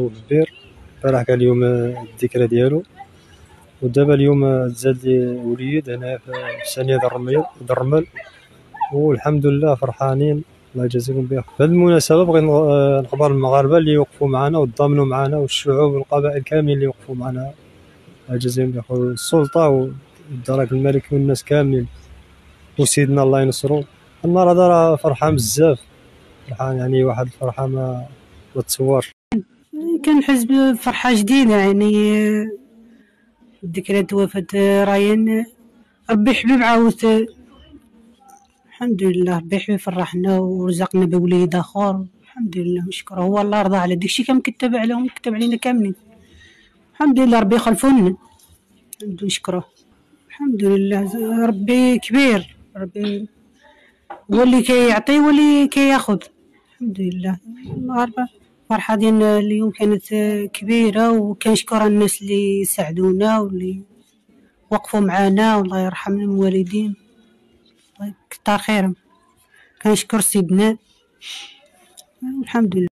كبير البارح كان اليوم الذكرى ديالو. ودابا اليوم تزاد لي وليد هنا في ثانية الرمل. والحمد لله فرحانين. الله يجازيكم بخير. بهذه المناسبة بغيت نخبر المغاربة اللي وقفوا معنا وتضامنوا معنا والشعوب والقبائل كاملين اللي وقفوا معنا. الله يجازيهم بخير. والسلطة والدرك الملكي والناس كاملين. وسيدنا الله ينصرو. النهار هذا راه فرحان بزاف. فرحان يعني واحد الفرحة ما متصورش كنحس بفرحة جديدة يعني ذكرى وفاة راين ربي حبيب عاود الحمد لله ربي حبيب فرحنا ورزقنا بوليد آخر. الحمد لله نشكره هو الله رضى على داكشي كان مكتب عليهم مكتب علينا كاملين. الحمد لله ربي يخلفونا. نشكره الحمد لله ربي كبير. ربي هو اللي كيعطي هو اللي كياخذ. الحمد لله. الفرحة ديال اليوم كانت كبيرة وكنشكر الناس اللي ساعدونا واللي وقفوا معانا والله يرحم الوالدين. يكتر خيرهم. كنشكر سيدنا. الحمد لله.